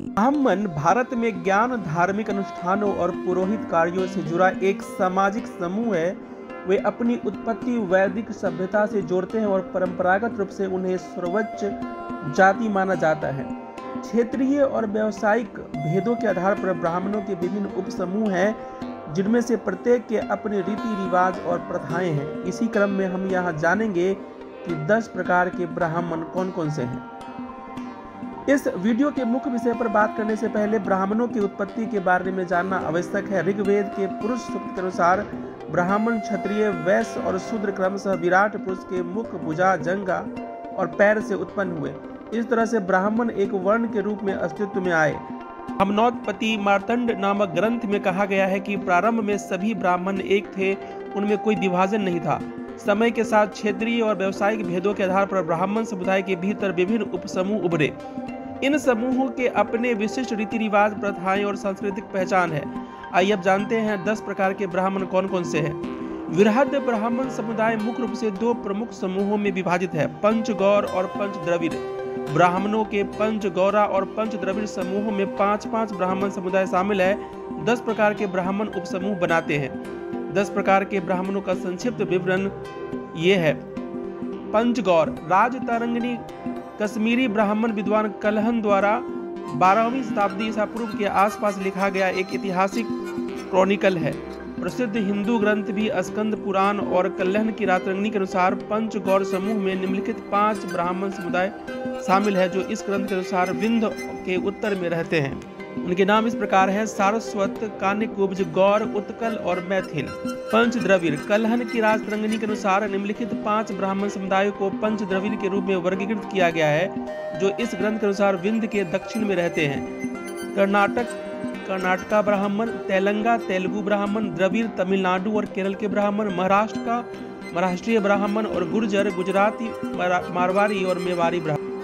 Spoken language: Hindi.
ब्राह्मण भारत में ज्ञान, धार्मिक अनुष्ठानों और पुरोहित कार्यों से जुड़ा एक सामाजिक समूह है। वे अपनी उत्पत्ति वैदिक सभ्यता से जोड़ते हैं और परंपरागत रूप से उन्हें सर्वोच्च जाति माना जाता है। क्षेत्रीय और व्यावसायिक भेदों के आधार पर ब्राह्मणों के विभिन्न उप समूह हैं, जिनमें से प्रत्येक के अपने रीति रिवाज और प्रथाएँ हैं। इसी क्रम में हम यहाँ जानेंगे कि 10 प्रकार के ब्राह्मण कौन कौन से हैं। इस वीडियो के मुख्य विषय पर बात करने से पहले ब्राह्मणों की उत्पत्ति के बारे में जानना आवश्यक है। ऋग्वेद के पुरुष सूक्त के अनुसार ब्राह्मण, क्षत्रिय, वैश्य और शूद्र क्रमशः विराट पुरुष के मुख, भुजा, जंगा और पैर से उत्पन्न हुए। इस तरह से ब्राह्मण एक वर्ण के रूप में अस्तित्व में आए। हमनौतपति मार्तंड नामक ग्रंथ में कहा गया है कि प्रारंभ में सभी ब्राह्मण एक थे, उनमें कोई विभाजन नहीं था। समय के साथ क्षेत्रीय और व्यावसायिक भेदों के आधार पर ब्राह्मण समुदाय के भीतर विभिन्न उपसमूह उभरे। इन समूहों के अपने विशिष्ट रीति रिवाज प्रथाएँ और सांस्कृतिक पहचान है। आइए अब जानते हैं दस प्रकार के ब्राह्मण कौन कौन से हैं। वृहद ब्राह्मण समुदाय मुख्य रूप से दो प्रमुख समूहों में विभाजित है पंच गौर और पंच द्रविड़ ब्राह्मणों के पंच गौरा और पंच द्रविड़ समूहों में पाँच पाँच ब्राह्मण समुदाय शामिल है। दस प्रकार के ब्राह्मण उपसमूह बनाते हैं। दस प्रकार के ब्राह्मणों का संक्षिप्त विवरण ये है। पंचगौर, राज तरंगिणी कश्मीरी ब्राह्मण विद्वान कलहन द्वारा बारहवीं शताब्दी ईसा पूर्व के आसपास लिखा गया एक ऐतिहासिक क्रॉनिकल है। प्रसिद्ध हिंदू ग्रंथ भी स्कंद पुराण और कल्याण की रातरंगनी के अनुसार पंच गौर समूह में निम्नलिखित पाँच ब्राह्मण समुदाय शामिल है, जो इस ग्रंथ के अनुसार विंध्य के उत्तर में रहते हैं। उनके नाम इस प्रकार है, सारस्वत, कान्यकुब्ज, गौर, उत्कल और मैथिल पंच द्रविड़ कलहन की राजतरंगिनी के अनुसार निम्नलिखित पाँच ब्राह्मण समुदायों को पंच द्रविड़ के रूप में वर्गीकृत किया गया है, जो इस ग्रंथ के अनुसार विंध्य के दक्षिण में रहते हैं। कर्नाटक, कर्नाटका ब्राह्मण, तेलंगा, तेलुगु ब्राह्मण, द्रविड़, तमिलनाडु और केरल के ब्राह्मण, महाराष्ट्र का, महाराष्ट्रीय ब्राह्मण और गुर्जर, गुजराती मारवाड़ी और मेवाड़ी ब्राह्मण।